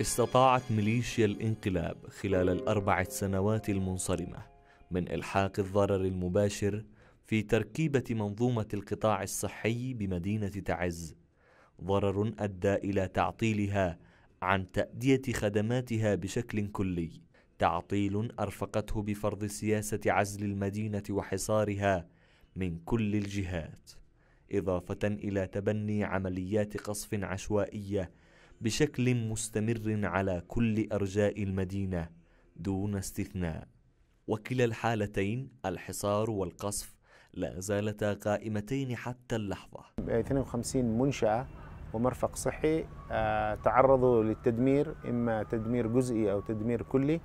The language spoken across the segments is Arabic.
استطاعت ميليشيا الانقلاب خلال الأربع سنوات المنصرمة من إلحاق الضرر المباشر في تركيبة منظومة القطاع الصحي بمدينة تعز. ضرر أدى إلى تعطيلها عن تأدية خدماتها بشكل كلي. تعطيل أرفقته بفرض سياسة عزل المدينة وحصارها من كل الجهات. إضافة إلى تبني عمليات قصف عشوائية بشكل مستمر على كل أرجاء المدينة دون استثناء. وكلا الحالتين الحصار والقصف لا زالتا قائمتين حتى اللحظة. 52 منشأة ومرفق صحي آه، تعرضوا للتدمير إما تدمير جزئي أو تدمير كلي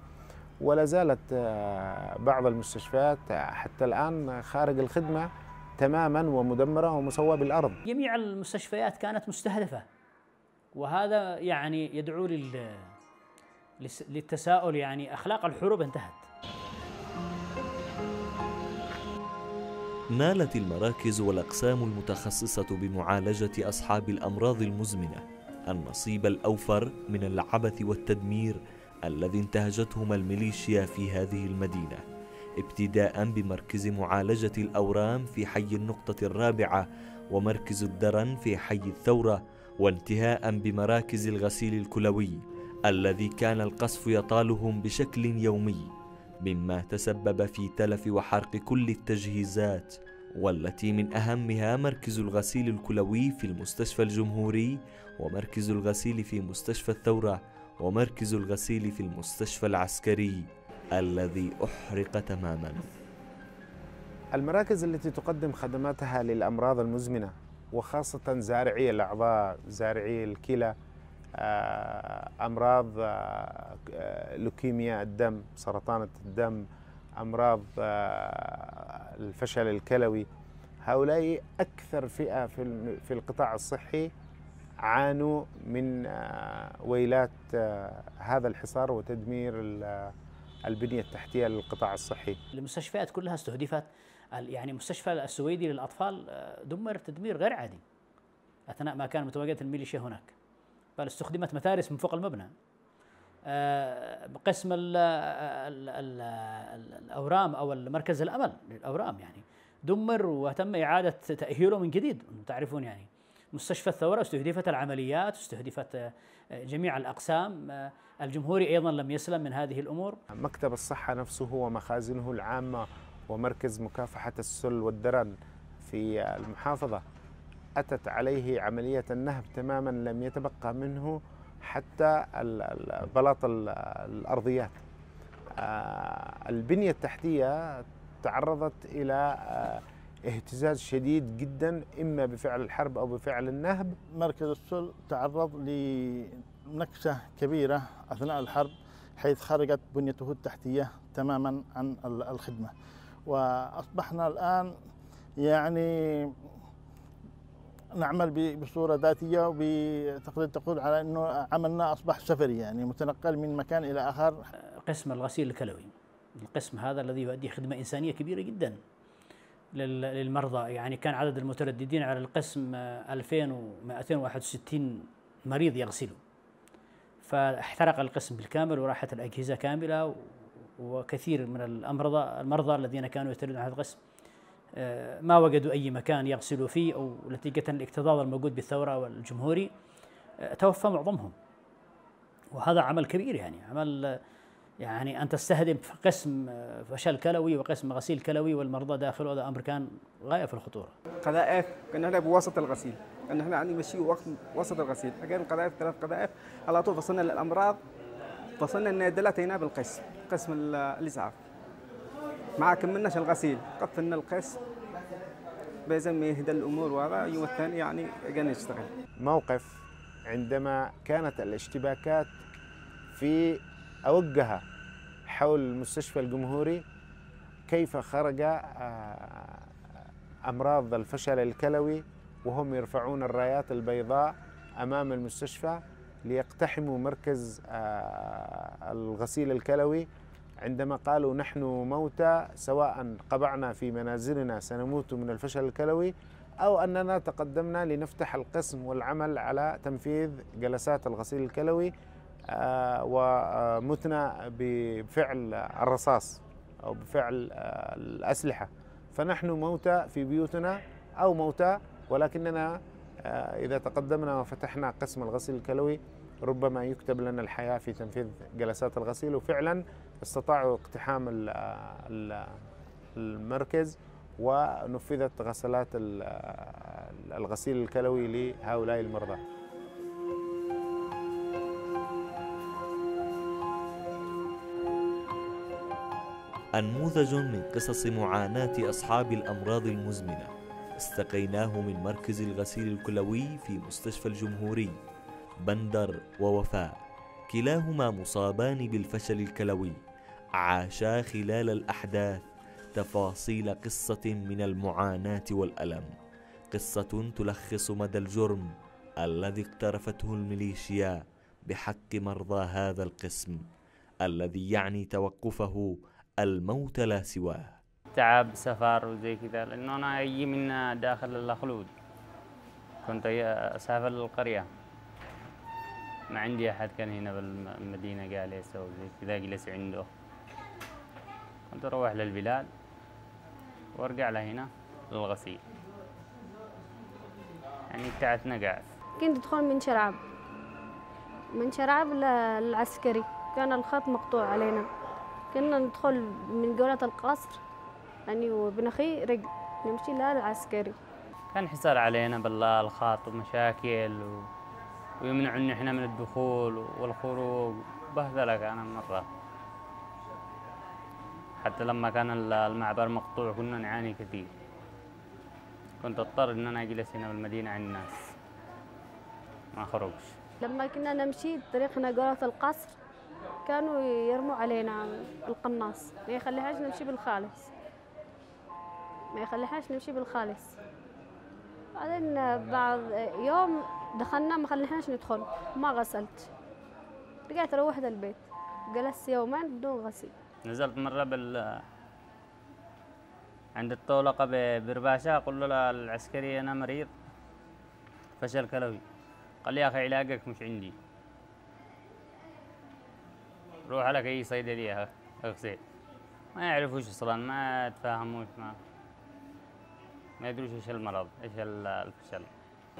ولا زالت آه، بعض المستشفيات حتى الآن خارج الخدمة تماما ومدمرة ومسوى بالأرض. جميع المستشفيات كانت مستهدفة. وهذا يعني يدعو لل للتساؤل يعني أخلاق الحروب انتهت. نالت المراكز والأقسام المتخصصة بمعالجة أصحاب الأمراض المزمنة النصيب الأوفر من العبث والتدمير الذي انتهجتهما الميليشيا في هذه المدينة ابتداء بمركز معالجة الأورام في حي النقطة الرابعة ومركز الدرن في حي الثورة وانتهاء بمراكز الغسيل الكلوي الذي كان القصف يطالهم بشكل يومي مما تسبب في تلف وحرق كل التجهيزات والتي من أهمها مركز الغسيل الكلوي في المستشفى الجمهوري ومركز الغسيل في مستشفى الثورة ومركز الغسيل في المستشفى العسكري الذي أحرق تماما. المراكز التي تقدم خدماتها للأمراض المزمنة وخاصة زارعي الأعضاء زارعي الكلى آه، أمراض آه، لوكيميا الدم سرطان الدم أمراض آه، الفشل الكلوي. هؤلاء أكثر فئة في القطاع الصحي عانوا من ويلات هذا الحصار وتدمير البنية التحتية للقطاع الصحي. المستشفيات كلها استهدفت يعني مستشفى السويدي للأطفال دمر تدمير غير عادي أثناء ما كان متواجدة الميليشيا هناك. بل استخدمت متارس من فوق المبنى. آه، قسم ال ال ال الأورام أو المركز الأمل للأورام يعني. دمر وتم إعادة تأهيله من جديد تعرفون يعني. مستشفى الثورة استهدفت العمليات استهدفت آه، جميع الأقسام. آه، الجمهوري أيضا لم يسلم من هذه الأمور. مكتب الصحة نفسه ومخازنه العامة ومركز مكافحة السل والدرن في المحافظة. أتت عليه عملية النهب تماما لم يتبقى منه حتى بلاط الأرضيات. آه، البنية التحتية تعرضت إلى آه، اهتزاز شديد جدا إما بفعل الحرب أو بفعل النهب. مركز السل تعرض لنكسة كبيرة أثناء الحرب حيث خرجت بنيته التحتية تماما عن الخدمة. وأصبحنا الآن يعني نعمل بصورة ذاتية وتقدر تقول على أنه عملنا أصبح سفري يعني متنقل من مكان إلى آخر. قسم الغسيل الكلوي. القسم هذا الذي يؤدي خدمة إنسانية كبيرة جدا للمرضى. يعني كان عدد المترددين على القسم 2261 مريض يغسلوا فاحترق القسم بالكامل وراحت الأجهزة كاملة وكثير من الأمراض المرضى الذين كانوا يترددون على القسم آه، ما وجدوا أي مكان يغسلوا فيه أو نتيجة الاكتظاظ الموجود بالثورة والجمهوري آه، توفى معظمهم. وهذا عمل كبير يعني عمل يعني أن تستهدف قسم آه، فشل كلوي وقسم غسيل كلوي والمرضى داخل هذا أمر كان غاية في الخطورة. قذائف كنا إحنا بوسط الغسيل كنا إحنا يعني مشي وقت وسط الغسيل حقين قذائف ثلاث قذائف على طول فصلنا للأمراض. فصلنا النادلات هنا بالقسم قسم الإسعاف مع كملناش الغسيل. قفلنا القسم بزم يهدى الأمور وهذا يوم الثاني يعني قاعد نشتغل. موقف عندما كانت الاشتباكات في أوجها حول المستشفى الجمهوري كيف خرج آه، أمراض الفشل الكلوي وهم يرفعون الرايات البيضاء أمام المستشفى؟ ليقتحموا مركز آه، الغسيل الكلوي عندما قالوا نحن موتى سواء قبعنا في منازلنا سنموت من الفشل الكلوي أو أننا تقدمنا لنفتح القسم والعمل على تنفيذ جلسات الغسيل الكلوي آه، ومتنا بفعل الرصاص أو بفعل آه، الأسلحة. فنحن موتى في بيوتنا أو موتى ولكننا إذا تقدمنا وفتحنا قسم الغسيل الكلوي ربما يكتب لنا الحياة في تنفيذ جلسات الغسيل وفعلا استطاعوا اقتحام المركز ونفذت غسلات الغسيل الكلوي لهؤلاء المرضى. أنموذج من قصص معاناة أصحاب الأمراض المزمنة استقيناه من مركز الغسيل الكلوي في مستشفى الجمهوري. بندر ووفاء كلاهما مصابان بالفشل الكلوي. عاشا خلال الأحداث تفاصيل قصة من المعاناة والألم. قصة تلخص مدى الجرم الذي اقترفته الميليشيا بحق مرضى هذا القسم الذي يعني توقفه الموت لا سواه. تعب سفر وزي كذا لأنه أنا أجي من داخل الخلود كنت أسافر للقرية. ما عندي أحد كان هنا بالمدينة جالس أو زي كذا جلس عنده. كنت أروح للبلاد وارجع لهنا للغسيل. يعني بتاعتنا قاعد كنت ادخل من شرعب من شرعب للعسكري. كان الخط مقطوع علينا. كنا ندخل من قولة القصر يعني وابن أخي رجل نمشي للعسكري. كان حصار علينا بالله الخط ومشاكل و... ويمنعون إحنا من الدخول والخروج. بهذلة كان مرة. حتى لما كان المعبر مقطوع كنا نعاني كثير. كنت أضطر إن أنا أجلس هنا بالمدينة عند الناس. ما اخرجش لما كنا نمشي طريقنا قولة القصر كانوا يرموا علينا القناص. ما يخليهاش نمشي بالخالص. ما يخليهاش نمشي بالخالص. بعدين بعد يوم دخلنا ما خليناش ندخل. ما غسلت. رجعت روحت البيت جلست يومين بدون غسيل. نزلت مرة بال عند الطولقة برباشة. أقول له العسكري أنا مريض. فشل كلوي قال لي يا أخي علاجك مش عندي. روح على أي صيدلية أغسل ما يعرفوش أصلا ما تفاهموش ما ما يدروش إيش المرض إيش الفشل.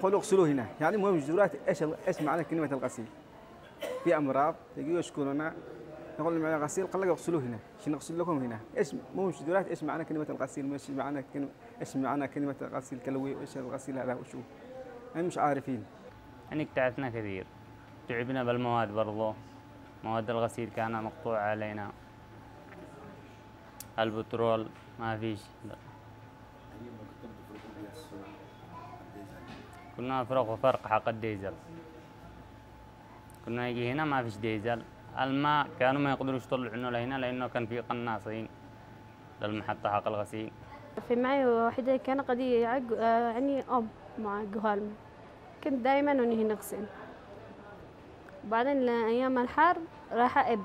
قولوا اغسلوا هنا. يعني مهم جذورات إيش إيش معنى كلمة الغسيل؟ في أمراض تجوا يشكرنا نقول لهم غسيل قال لك اغسلوه هنا. عشان نغسل لكم هنا؟ إيش مو جذورات إيش معنى كلمة الغسيل؟ إيش معنى كلمه إيش معنى كلمة الغسيل كلوي؟ وايش الغسيل هذا وشو؟ يعني مش عارفين. يعني بتاعتنا كثير. تعبنا بالمواد برضو. مواد الغسيل كان مقطوع علينا. البترول ما فيش. كنا فرق حق الديزل. كنا يجي هنا ما فيش ديزل. الماء كانوا ما يقدروش يطلعونه لهنا لأنه كان في قناصين للمحطة حق الغسيل. في معي واحدة كان قد يعق يعني أم مع جهال كنت دائما هنا نغسل بعدين أيام الحرب راح أب.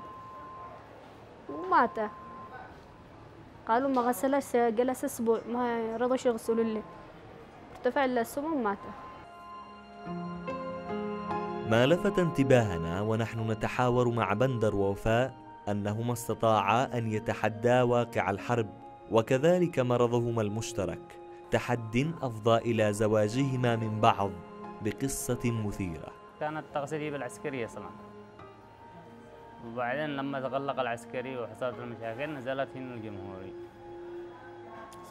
ومات قالوا ما غسلش جلس أسبوع ما رضوش يغسلوا لي. ارتفع السموم مات ما لفت انتباهنا ونحن نتحاور مع بندر ووفاء أنهما استطاعا أن يتحدى واقع الحرب وكذلك مرضهما المشترك تحد أفضى إلى زواجهما من بعض بقصة مثيرة. كانت تغسلي بالعسكرية أصلا وبعدين لما تغلق العسكري وحصلت المشاكل نزلت هنا الجمهوري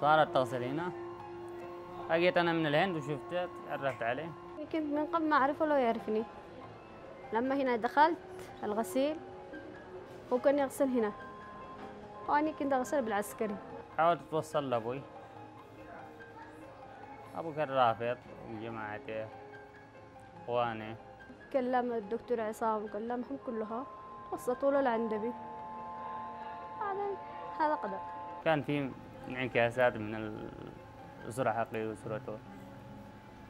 صارت تغسل هنا. أجيت أنا من الهند وشفته تعرفت عليه. كنت من قبل ما أعرفه لو يعرفني. لما هنا دخلت الغسيل هو كان يغسل هنا. وأنا كنت أغسل بالعسكري. حاولت توصل لأبوي. أبو كان رافض وجماعته إخواني كلم الدكتور عصام وكلمهم كلها. وصلوا له العندبي هذا هذا قدر كان في انعكاسات من الأسرة حقي وأسرته.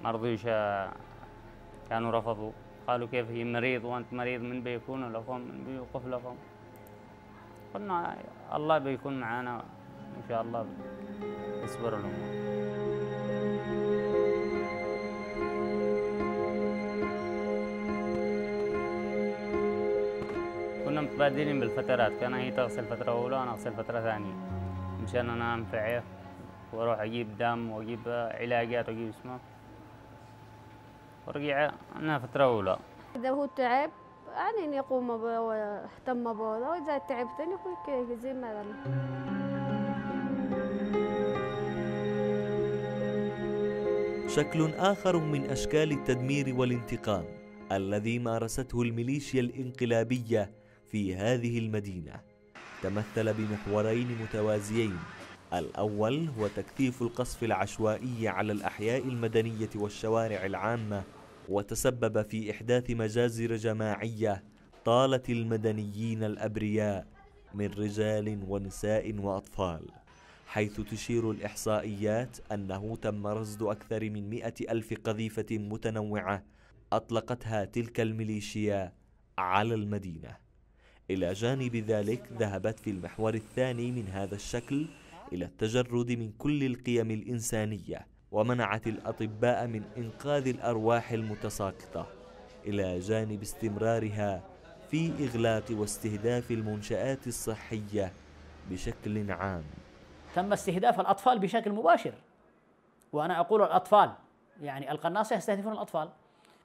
مرضيش كانوا رفضوا. قالوا كيف هي مريض وأنت مريض من بيكون لكم من بيوقف لكم. قلنا الله بيكون معنا إن شاء الله يصبر الأمور. كنا متبادلين بالفترات. كان هي تغسل فترة أولى وأنا أغسل فترة ثانية. مشان أنا أنفعه وأروح أجيب دم وأجيب علاجات وأجيب اسمه. ورجع أنا فترة أولى إذا هو تعب يعني يقوم به واهتم به وإذا تعبتني يقول زي ما شكل آخر من أشكال التدمير والانتقام الذي مارسته الميليشيا الإنقلابية في هذه المدينة. تمثل بمحورين متوازيين. الأول هو تكثيف القصف العشوائي على الأحياء المدنية والشوارع العامة وتسبب في إحداث مجازر جماعية طالت المدنيين الأبرياء من رجال ونساء وأطفال حيث تشير الإحصائيات أنه تم رصد أكثر من مئة ألف قذيفة متنوعة أطلقتها تلك الميليشيا على المدينة. إلى جانب ذلك ذهبت في المحور الثاني من هذا الشكل إلى التجرد من كل القيم الإنسانية ومنعت الأطباء من إنقاذ الأرواح المتساقطة إلى جانب استمرارها في إغلاق واستهداف المنشآت الصحية بشكل عام. تم استهداف الأطفال بشكل مباشر وأنا أقول الأطفال يعني القناصة يستهدفون الأطفال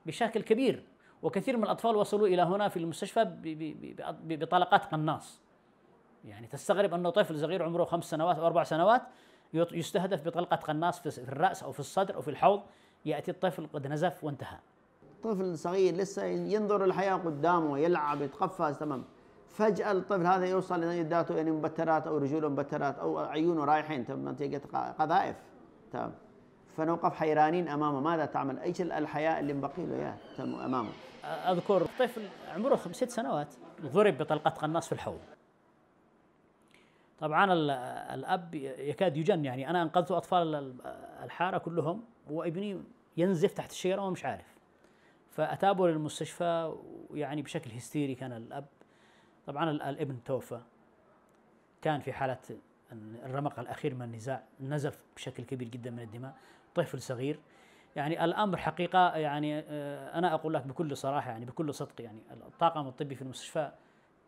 بشكل كبير وكثير من الأطفال وصلوا إلى هنا في المستشفى بطلقات قناص. يعني تستغرب أنه طفل صغير عمره خمس سنوات أو أربع سنوات يستهدف بطلقة قناص في الرأس أو في الصدر أو في الحوض يأتي الطفل قد نزف وانتهى. طفل صغير لسه ينظر الحياة قدامه يلعب يتقفز تمام. فجأة الطفل هذا يوصل إلى يداته يعني مبترات أو رجوله مبترات أو عيونه رايحين منطقة قذائف تمام. فنوقف حيرانين أمامه ماذا تعمل؟ أيش الحياة اللي مبقي له إياه أمامه؟ أذكر طفل عمره ست سنوات ضرب بطلقة قناص في الحوض. طبعا الأب يكاد يجن يعني أنا أنقذت أطفال الحارة كلهم وابني ينزف تحت الشجرة ومش عارف. فأتابوا للمستشفى ويعني بشكل هستيري كان الأب. طبعا الابن توفى. كان في حالة الرمق الأخير من النزاع نزف بشكل كبير جدا من الدماء طفل صغير. يعني الأمر حقيقة يعني آه، أنا أقول لك بكل صراحة يعني بكل صدق يعني الطاقم الطبي في المستشفى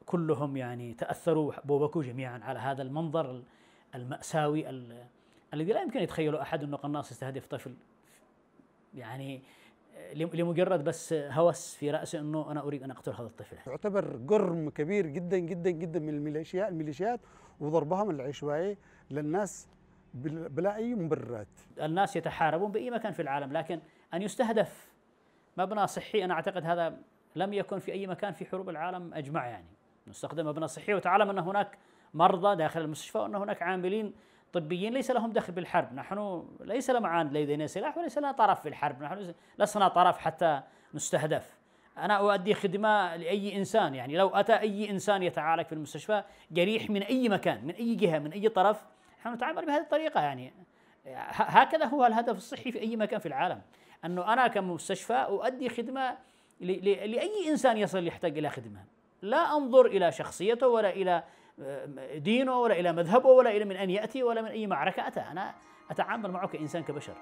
كلهم يعني تأثروا وبكوا جميعا على هذا المنظر المأساوي الذي لا يمكن يتخيله أحد انه قناص يستهدف طفل. يعني لمجرد بس هوس في رأسه أنه أنا أريد أن أقتل هذا الطفل. يعتبر جرم كبير جدا جدا جدا من الميليشيات الميليشيات وضربهم العشوائي للناس بلا أي مبررات. الناس يتحاربون بأي مكان في العالم لكن أن يستهدف مبنى صحي أنا أعتقد هذا لم يكن في أي مكان في حروب العالم أجمع يعني. نستخدم مبنى صحي وتعلم أن هناك مرضى داخل المستشفى وأن هناك عاملين طبيين ليس لهم دخل بالحرب. نحن ليس معنا لدينا سلاح وليس لنا طرف في الحرب. نحن لسنا طرف حتى نستهدف. أنا أؤدي خدمة لأي إنسان. يعني لو أتى أي إنسان يتعالج في المستشفى جريح من أي مكان من أي جهة من أي طرف نحن نتعامل بهذه الطريقة. يعني هكذا هو الهدف الصحي في أي مكان في العالم. أنه أنا كمستشفى أؤدي خدمة لأي إنسان يصل يحتاج إلى خدمة. لا أنظر إلى شخصيته ولا إلى آه، دينه ولا إلى مذهبه ولا إلى من أين يأتي ولا من أي معركة أتى. أنا أتعامل معه كإنسان كبشر.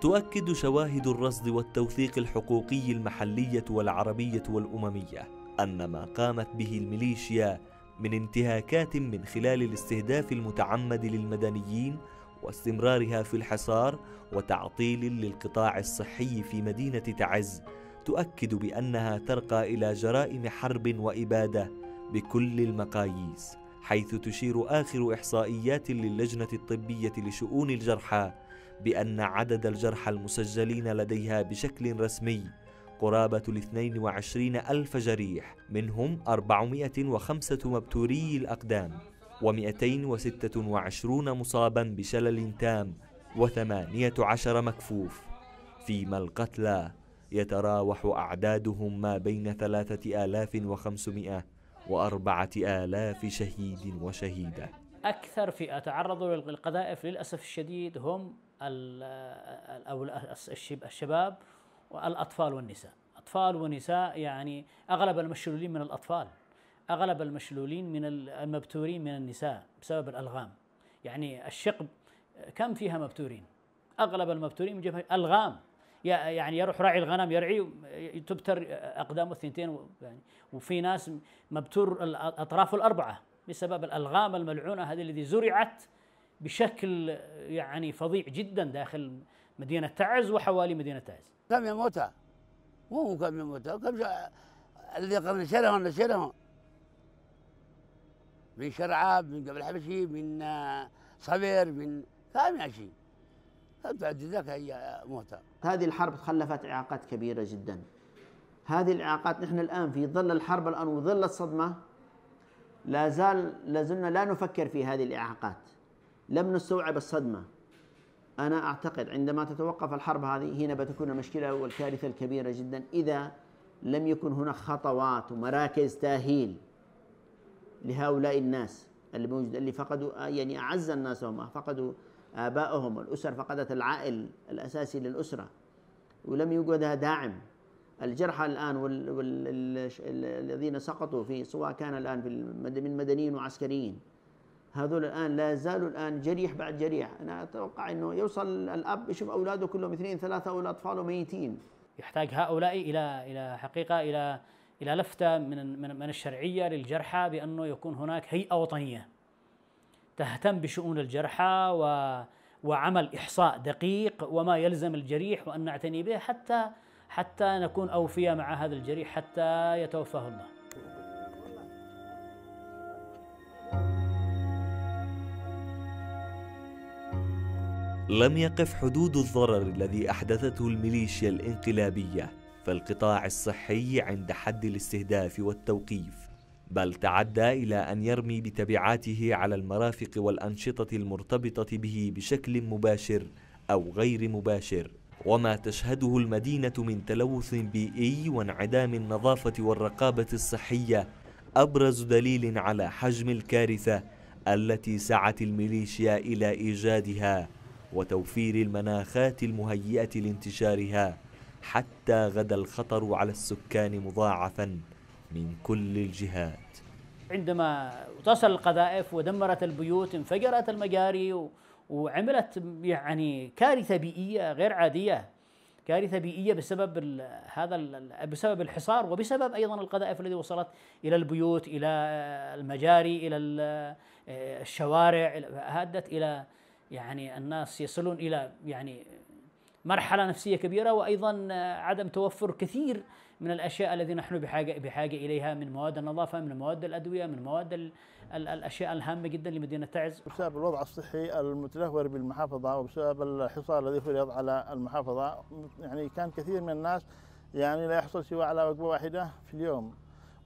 تؤكد شواهد الرصد والتوثيق الحقوقي المحلية والعربية والأممية أن ما قامت به الميليشيا من انتهاكات من خلال الاستهداف المتعمد للمدنيين واستمرارها في الحصار وتعطيل للقطاع الصحي في مدينة تعز تؤكد بأنها ترقى إلى جرائم حرب وإبادة بكل المقاييس حيث تشير آخر إحصائيات للجنة الطبية لشؤون الجرحى بأن عدد الجرحى المسجلين لديها بشكل رسمي قرابة الاثنين وعشرين ألف جريح منهم أربعمائة وخمسة مبتوري الأقدام. و226 مصابا بشلل تام وثمانية عشر مكفوف. فيما القتلى يتراوح أعدادهم ما بين ثلاثة آلاف وخمسمائة وأربعة آلاف شهيد وشهيدة. أكثر فئة تعرضوا للقذائف للأسف الشديد هم أو الشباب والأطفال والنساء. أطفال ونساء يعني أغلب المشلولين من الأطفال. أغلب المشلولين من المبتورين من النساء بسبب الألغام. يعني الشقب كم فيها مبتورين؟ أغلب المبتورين من جبهة ألغام. يعني يروح راعي الغنم يرعي تبتر أقدامه الثنتين يعني وفي ناس مبتور الاطراف الأربعة بسبب الألغام الملعونة هذه التي زرعت بشكل يعني فظيع جدا داخل مدينة تعز وحوالي مدينة تعز. كم يموتها؟ مو كم يموتها كم الذي قبل نشرهم نشرهم من شرعاب من قبل حبشي من صبر من يا شيء ذاك هي موتى؟ هذه الحرب خلفت اعاقات كبيرة جدا. هذه الاعاقات نحن الآن في ظل الحرب الآن وظل الصدمة لا زال لازلنا لا نفكر في هذه الاعاقات لم نستوعب الصدمة. أنا أعتقد عندما تتوقف الحرب هذه هنا بتكون المشكلة والكارثة الكبيرة جدا إذا لم يكن هناك خطوات ومراكز تأهيل لهؤلاء الناس اللي موجود اللي فقدوا يعني أعز الناس هم فقدوا ابائهم الأسر فقدت العائل الأساسي للأسرة. ولم يوجدها داعم. الجرحى الآن والذين سقطوا في سواء كان الآن في من مدنيين وعسكريين. هذول الآن لا زالوا الآن جريح بعد جريح. أنا أتوقع إنه يوصل الأب يشوف أولاده كلهم اثنين ثلاثة أو أطفاله ميتين. يحتاج هؤلاء إلى إلى حقيقة إلى إلى لفته من من الشرعية للجرحى بأنه يكون هناك هيئة وطنية تهتم بشؤون الجرحى و وعمل إحصاء دقيق وما يلزم الجريح وأن نعتني به حتى حتى نكون اوفياء مع هذا الجريح حتى يتوفاه الله. لم يقف حدود الضرر الذي أحدثته الميليشيا الانقلابية في القطاع الصحي عند حد الاستهداف والتوقيف بل تعدى إلى أن يرمي بتبعاته على المرافق والأنشطة المرتبطة به بشكل مباشر أو غير مباشر. وما تشهده المدينة من تلوث بيئي وانعدام النظافة والرقابة الصحية أبرز دليل على حجم الكارثة التي سعت الميليشيا إلى إيجادها وتوفير المناخات المهيئة لانتشارها. حتى غدا الخطر على السكان مضاعفا من كل الجهات. عندما تصل القذائف ودمرت البيوت انفجرت المجاري وعملت يعني كارثة بيئية غير عادية. كارثة بيئية بسبب هذا بسبب الحصار وبسبب أيضا القذائف التي وصلت إلى البيوت إلى المجاري إلى الشوارع ادت إلى يعني الناس يصلون إلى يعني مرحلة نفسية كبيرة وأيضا عدم توفر كثير من الأشياء التي نحن بحاجه بحاجة إليها من مواد النظافة من مواد الأدوية من مواد ال ال الأشياء الهامة جدا لمدينة تعز. بسبب الوضع الصحي المتدهور بالمحافظة وبسبب الحصار الذي فرض على المحافظة يعني كان كثير من الناس يعني لا يحصل سوى على وجبة واحدة في اليوم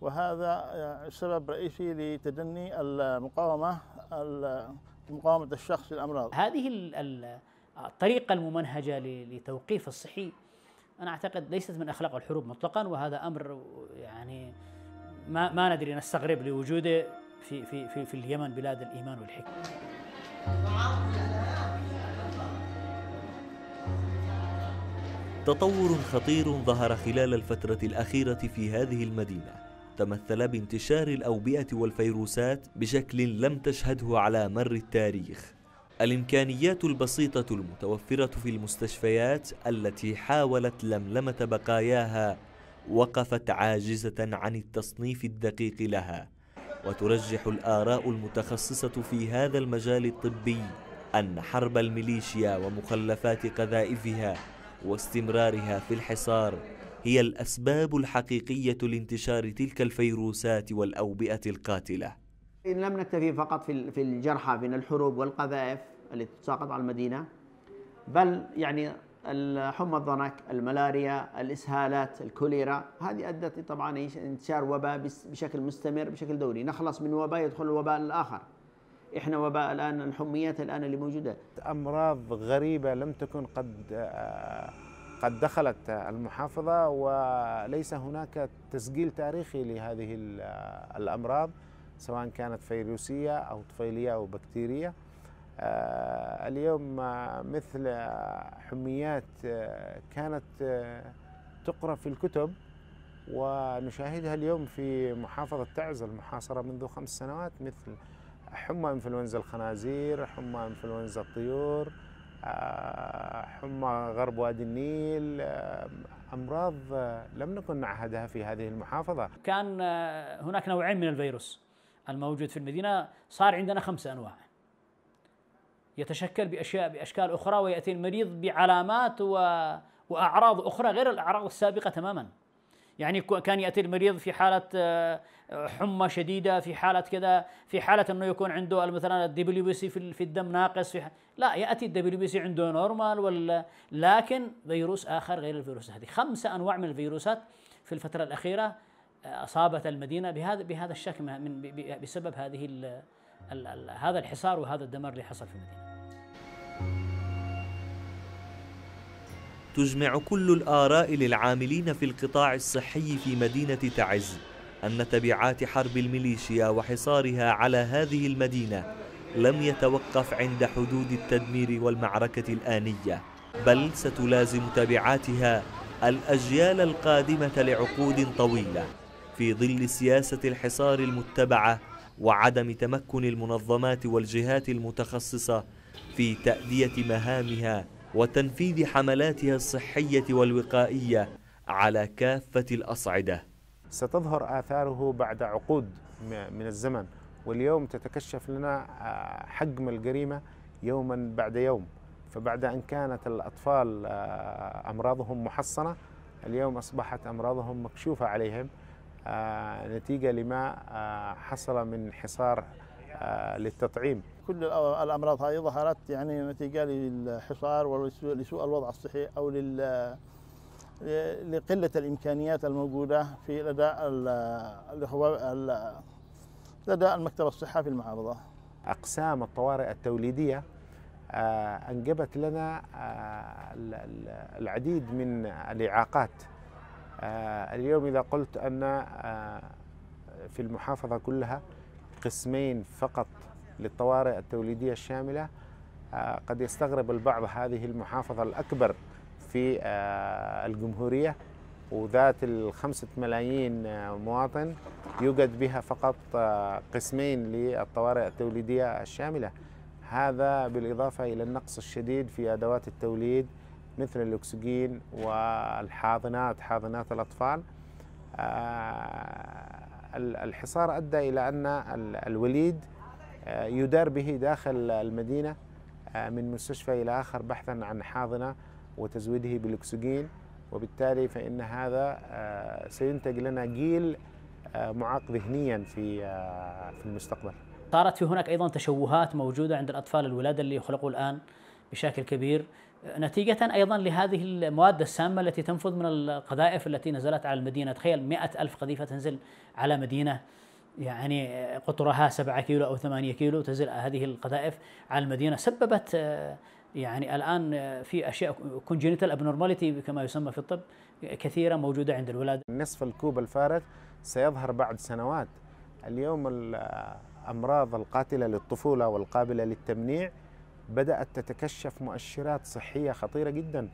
وهذا سبب رئيسي لتدني المقاومة مقاومة الشخص للأمراض. هذه الطريقة الممنهجة لتوقيف الصحي أنا أعتقد ليست من أخلاق الحروب مطلقا وهذا أمر يعني ما ما ندري نستغرب لوجوده في في في في اليمن بلاد الإيمان والحكمة. تطور خطير ظهر خلال الفترة الأخيرة في هذه المدينة تمثل بانتشار الأوبئة والفيروسات بشكل لم تشهده على مر التاريخ الإمكانيات البسيطة المتوفرة في المستشفيات التي حاولت لملمة بقاياها وقفت عاجزة عن التصنيف الدقيق لها وترجح الآراء المتخصصة في هذا المجال الطبي أن حرب الميليشيا ومخلفات قذائفها واستمرارها في الحصار هي الأسباب الحقيقية لانتشار تلك الفيروسات والأوبئة القاتلة. إن لم نكتفي فقط في الجرحى من الحروب والقذائف التي تساقط على المدينة. بل يعني الحمى الضنك الملاريا الإسهالات الكوليرا هذه أدت طبعا انتشار وباء بشكل مستمر بشكل دوري. نخلص من وباء يدخل الوباء الآخر. إحنا وباء الآن الحميات الآن اللي موجودة. أمراض غريبة لم تكن قد قد دخلت المحافظة وليس هناك تسجيل تاريخي لهذه الأمراض سواء كانت فيروسية أو طفيلية أو بكتيرية. آه، اليوم مثل حميات آه، كانت آه، تقرأ في الكتب ونشاهدها اليوم في محافظة تعز المحاصرة منذ خمس سنوات مثل حمى إنفلونزا الخنازير حمى إنفلونزا الطيور آه، حمى غرب وادي النيل آه، آه، لم نكن نعهدها في هذه المحافظة. كان آه، هناك نوعين من الفيروس الموجود في المدينة صار عندنا خمسة أنواع. يتشكل بأشياء بأشكال أخرى ويأتي المريض بعلامات و... وأعراض أخرى غير الأعراض السابقة تماما يعني كان يأتي المريض في حالة آه، حمى شديدة في حالة كذا في حالة أنه يكون عنده مثلا ال WBC في ال- في الدم ناقص في. لا يأتي ال WBC عنده normal ولا لكن فيروس آخر غير الفيروس هذه خمسة أنواع من الفيروسات في الفترة الأخيرة آه، أصابت المدينة بهذا بهذا الشكل من بسبب هذه هذا الحصار وهذا الدمار اللي حصل في المدينة. تجمع كل الآراء للعاملين في القطاع الصحي في مدينة تعز أن تبعات حرب الميليشيا وحصارها على هذه المدينة لم يتوقف عند حدود التدمير والمعركة الآنية بل ستلازم تبعاتها الأجيال القادمة لعقود طويلة في ظل سياسة الحصار المتبعة وعدم تمكن المنظمات والجهات المتخصصة في تأدية مهامها وتنفيذ حملاتها الصحية والوقائية على كافة الأصعدة. ستظهر آثاره بعد عقود من الزمن واليوم تتكشف لنا آه، حجم الجريمة يوما بعد يوم. فبعد أن كانت الأطفال آه، أمراضهم محصنة اليوم أصبحت أمراضهم مكشوفة عليهم. آه، نتيجة لما آه، حصل من حصار آه، للتطعيم كل الأمراض هذه ظهرت يعني نتيجة للحصار ولسوء لسوء الوضع الصحي أو لل لقلة الإمكانيات الموجودة في لدى لدى المكتب الصحه في المحافظة. أقسام الطوارئ التوليدية آه، أنجبت لنا ال- ال- العديد من الإعاقات آه، اليوم إذا قلت أن آه، في المحافظة كلها قسمين فقط للطوارئ التوليدية الشاملة آه، قد يستغرب البعض هذه المحافظة الأكبر في آه، الجمهورية وذات الخمسة ملايين آه، مواطن يوجد بها فقط آه، قسمين للطوارئ التوليدية الشاملة. هذا بالإضافة إلى النقص الشديد في أدوات التوليد مثل الأكسجين والحاضنات حاضنات الأطفال. آه، ال- الحصار أدى إلى أن ال- الوليد آه، يدار به داخل المدينة آه، من مستشفى إلى آخر بحثا عن حاضنة وتزويده بالأكسجين. وبالتالي فإن هذا سينتج لنا جيل معاق ذهنيا في في المستقبل. صارت في هناك أيضا تشوهات موجودة عند الأطفال الولادة اللي يخلقوا الآن بشكل كبير. نتيجة أيضا لهذه المواد السامة التي تنفذ من القذائف التي نزلت على المدينة. تخيل مئة ألف قذيفة تنزل على مدينة. يعني قطرها سبعة كيلو أو ثمانية كيلو تنزل هذه القذائف على المدينة. سببت يعني الآن في أشياء congenital abnormality كما يسمى في الطب كثيرة موجودة عند الولادة نصف الكوب الفارغ سيظهر بعد سنوات. اليوم الأمراض القاتلة للطفولة والقابلة للتمنيع بدأت تتكشف مؤشرات صحية خطيرة جدا.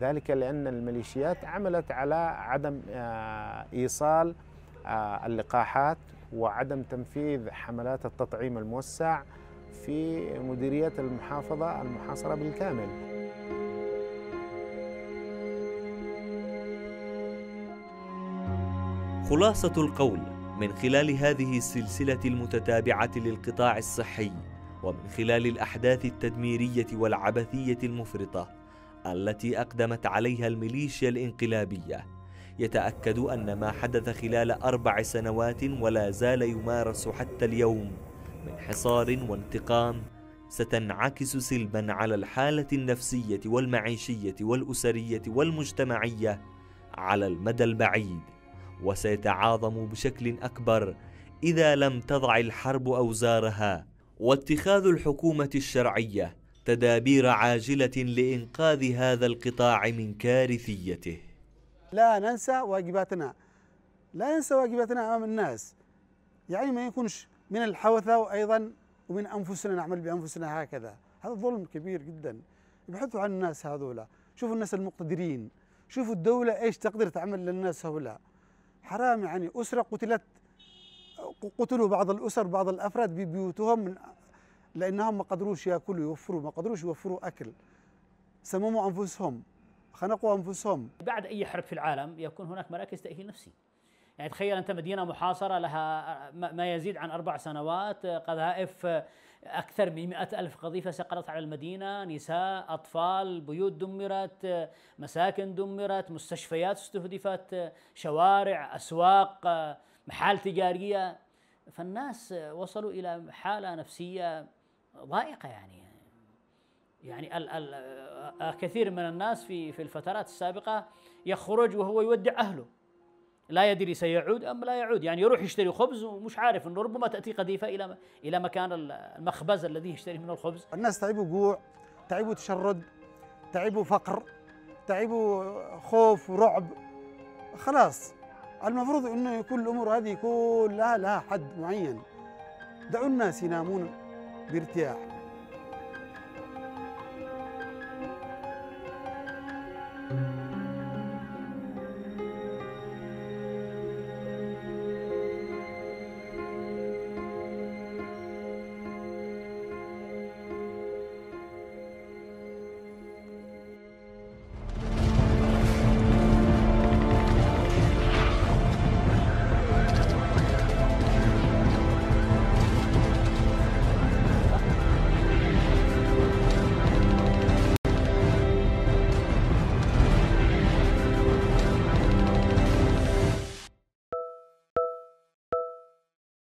ذلك لأن الميليشيات عملت على عدم آه، إيصال آه، اللقاحات وعدم تنفيذ حملات التطعيم الموسع في مديرية المحافظة المحاصرة بالكامل. خلاصة القول من خلال هذه السلسلة المتتابعة للقطاع الصحي ومن خلال الأحداث التدميرية والعبثية المفرطة التي أقدمت عليها الميليشيا الانقلابية يتأكد أن ما حدث خلال أربع سنوات ولا زال يمارس حتى اليوم من حصار وانتقام ستنعكس سلبا على الحالة النفسية والمعيشية والأسرية والمجتمعية على المدى البعيد وسيتعاظم بشكل أكبر إذا لم تضع الحرب أوزارها واتخاذ الحكومة الشرعية تدابير عاجلة لإنقاذ هذا القطاع من كارثيته. لا ننسى واجباتنا. لا ننسى واجباتنا أمام الناس. يعني ما يكونش من الحوثة وأيضا ومن أنفسنا نعمل بأنفسنا هكذا. هذا ظلم كبير جدا. ابحثوا عن الناس هذولا. شوفوا الناس المقتدرين. شوفوا الدولة إيش تقدر تعمل للناس هؤلاء. حرام يعني. أسرة قتلت قتلوا بعض الأسر بعض الأفراد ببيوتهم من لأنهم ما قدروش يأكلوا يوفروا ما قدروش يوفروا أكل. سمموا أنفسهم خنقوا أنفسهم. بعد أي حرب في العالم يكون هناك مراكز تأهيل نفسي. يعني تخيل أنت مدينة محاصرة لها ما يزيد عن أربع سنوات قذائف أكثر من مئة ألف قذيفة سقطت على المدينة نساء أطفال بيوت دمرت مساكن دمرت مستشفيات استهدفت شوارع أسواق محال تجارية. فالناس وصلوا إلى حالة نفسية ضائقة يعني. يعني ال ال كثير من الناس في في الفترات السابقة يخرج وهو يودع أهله. لا يدري سيعود أم لا يعود. يعني يروح يشتري خبز ومش عارف إنه ربما تأتي قذيفة إلى إلى مكان المخبز الذي يشتري منه الخبز. الناس تعبوا جوع تعبوا تشرد تعبوا فقر تعبوا خوف ورعب. خلاص. المفروض انه يكون الأمور هذه كلها لها حد معين. دعوا الناس ينامون بارتياح.